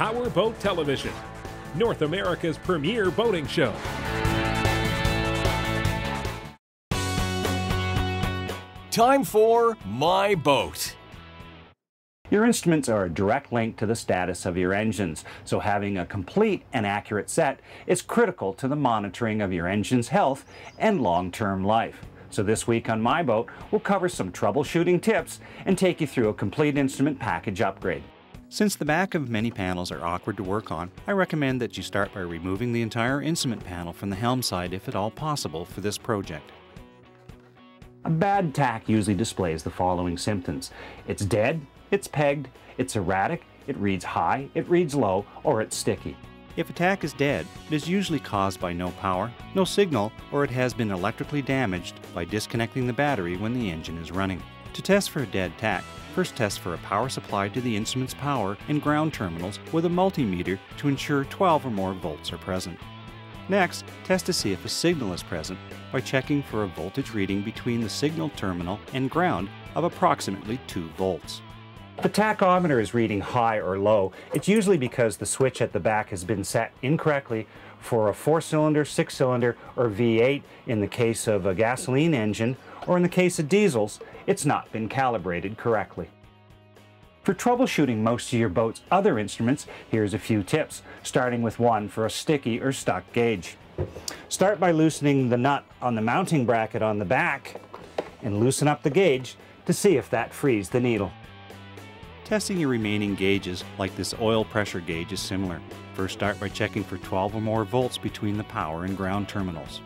PowerBoat Television, North America's premier boating show. Time for My Boat. Your instruments are a direct link to the status of your engines, so having a complete and accurate set is critical to the monitoring of your engine's health and long-term life. So this week on My Boat, we'll cover some troubleshooting tips and take you through a complete instrument package upgrade. Since the back of many panels are awkward to work on, I recommend that you start by removing the entire instrument panel from the helm side if at all possible for this project. A bad tach usually displays the following symptoms. It's dead, it's pegged, it's erratic, it reads high, it reads low, or it's sticky. If a tach is dead, it is usually caused by no power, no signal, or it has been electrically damaged by disconnecting the battery when the engine is running. To test for a dead tach, first test for a power supply to the instrument's power and ground terminals with a multimeter to ensure 12 or more volts are present. Next, test to see if a signal is present by checking for a voltage reading between the signal terminal and ground of approximately 2 volts. If the tachometer is reading high or low, it's usually because the switch at the back has been set incorrectly for a four-cylinder, six-cylinder, or V8 in the case of a gasoline engine, or in the case of diesels, it's not been calibrated correctly. For troubleshooting most of your boat's other instruments, here's a few tips, starting with one for a sticky or stuck gauge. Start by loosening the nut on the mounting bracket on the back and loosen up the gauge to see if that frees the needle. Testing your remaining gauges, like this oil pressure gauge, is similar. First start by checking for 12 or more volts between the power and ground terminals.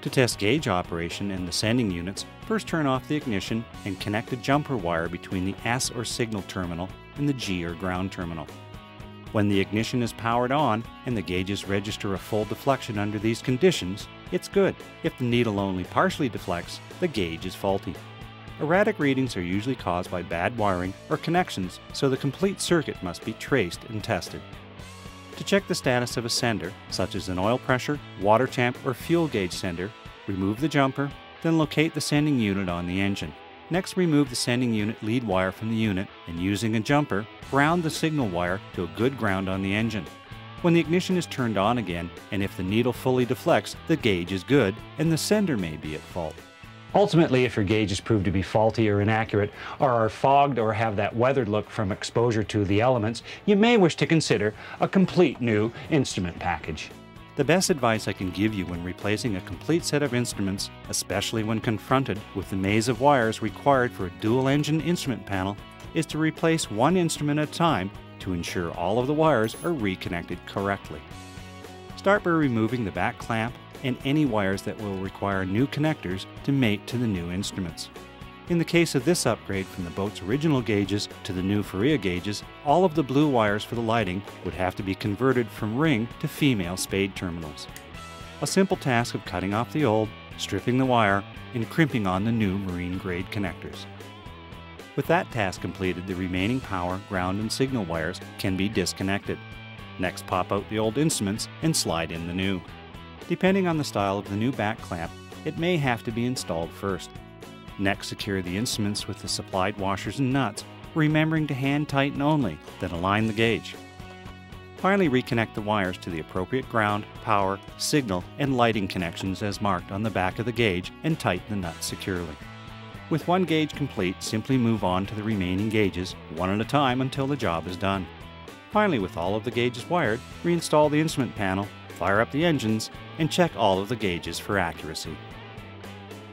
To test gauge operation in the sending units, first turn off the ignition and connect a jumper wire between the S or signal terminal and the G or ground terminal. When the ignition is powered on and the gauges register a full deflection under these conditions, it's good. If the needle only partially deflects, the gauge is faulty. Erratic readings are usually caused by bad wiring or connections, so the complete circuit must be traced and tested. To check the status of a sender, such as an oil pressure, water temp, or fuel gauge sender, remove the jumper, then locate the sending unit on the engine. Next, remove the sending unit lead wire from the unit and using a jumper, ground the signal wire to a good ground on the engine. When the ignition is turned on again, and if the needle fully deflects, the gauge is good and the sender may be at fault. Ultimately, if your gauges prove to be faulty or inaccurate, or are fogged or have that weathered look from exposure to the elements, you may wish to consider a complete new instrument package. The best advice I can give you when replacing a complete set of instruments, especially when confronted with the maze of wires required for a dual engine instrument panel, is to replace one instrument at a time to ensure all of the wires are reconnected correctly. Start by removing the back clamp and any wires that will require new connectors to mate to the new instruments. In the case of this upgrade from the boat's original gauges to the new Faria gauges, all of the blue wires for the lighting would have to be converted from ring to female spade terminals. A simple task of cutting off the old, stripping the wire, and crimping on the new marine grade connectors. With that task completed, the remaining power, ground, and signal wires can be disconnected. Next, pop out the old instruments and slide in the new. Depending on the style of the new back clamp, it may have to be installed first. Next, secure the instruments with the supplied washers and nuts, remembering to hand tighten only, then align the gauge. Finally, reconnect the wires to the appropriate ground, power, signal, and lighting connections as marked on the back of the gauge and tighten the nuts securely. With one gauge complete, simply move on to the remaining gauges, one at a time until the job is done. Finally, with all of the gauges wired, reinstall the instrument panel fire up the engines, and check all of the gauges for accuracy.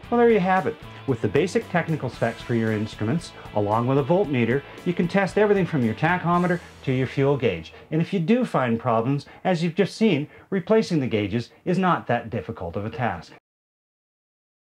Well, there you have it. With the basic technical specs for your instruments, along with a voltmeter, you can test everything from your tachometer to your fuel gauge. And if you do find problems, as you've just seen, replacing the gauges is not that difficult of a task.